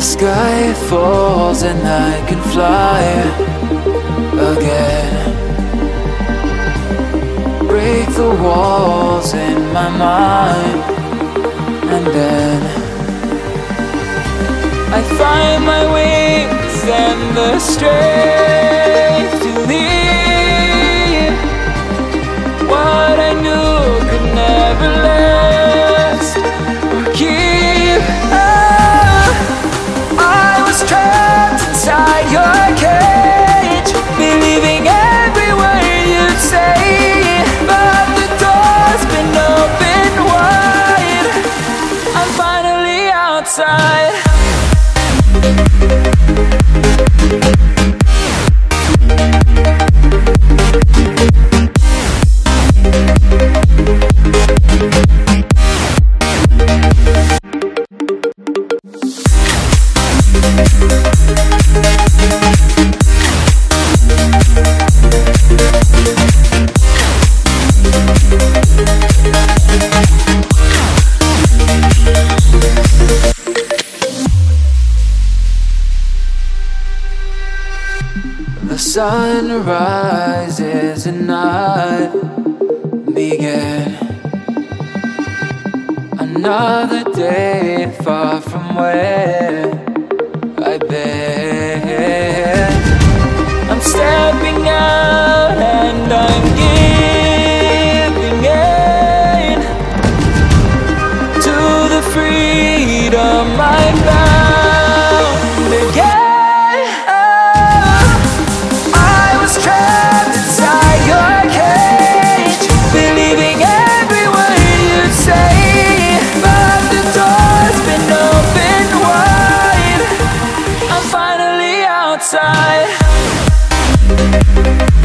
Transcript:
The sky falls and I can fly again. Break the walls in my mind, and then I find my wings and the strength trapped inside your cage, believing every word you'd say. But the door's been opened wide. I'm finally outside. Sun rises and I begin another day far from where Thank